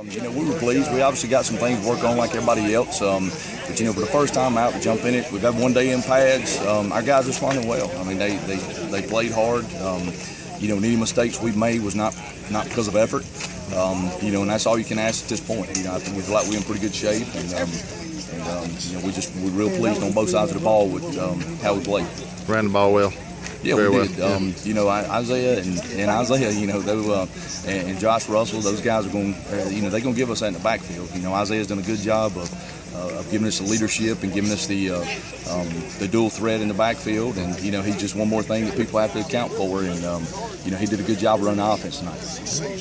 Um, you know, we were pleased. We obviously got some things to work on like everybody else. Um, but, you know, for the first time out to jump in it, we've had one day in pads. Um, our guys responded well. I mean, they, they, they played hard. Um, you know, any mistakes we've made was not, not because of effort. Um, you know, and that's all you can ask at this point. You know, I think we feel like we're in pretty good shape. And, um, and you know, we just, we're real pleased on both sides of the ball with how we played. Ran the ball well. Yeah, Very we well, did. yeah. Um, you know, Isaiah and, and Isaiah, you know, they uh, and, and Josh Russell, those guys are going, uh, you know, they're going to give us that in the backfield. You know, Isaiah's done a good job of, uh, of giving us the leadership and giving us the uh, um, the dual threat in the backfield. And you know, he's just one more thing that people have to account for. And um, you know, he did a good job running the offense tonight.